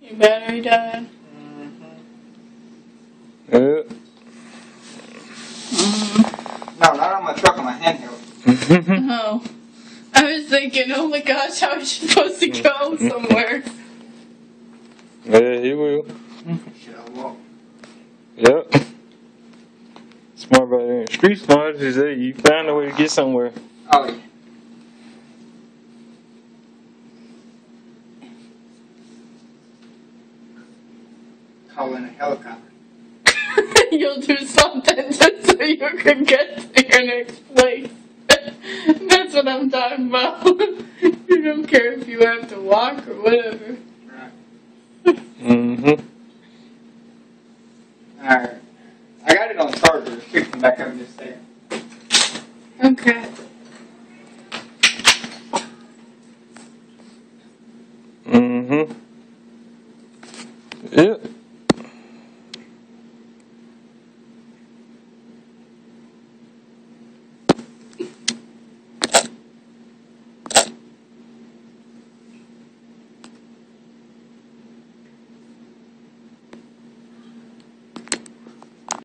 Your battery died. Yeah. Uh, mm. Mm-hmm. Uh. Mm-hmm. No, not on my truck, on my handheld. Mm-hmm. Oh. I was thinking, oh my gosh, how is she supposed to go somewhere? yeah, he will. Shit, walk. Yep. Smart about it. Street smart is that you find a way to get somewhere. Oh, yeah. Call in a helicopter. You'll do something just so you can get to your next place. That's what I'm talking about. you don't care if you have to walk or whatever. Right. Mm-hmm. Alright. I got it on charger. It's fixing back up in this thing. Okay. Mm-hmm. Yep.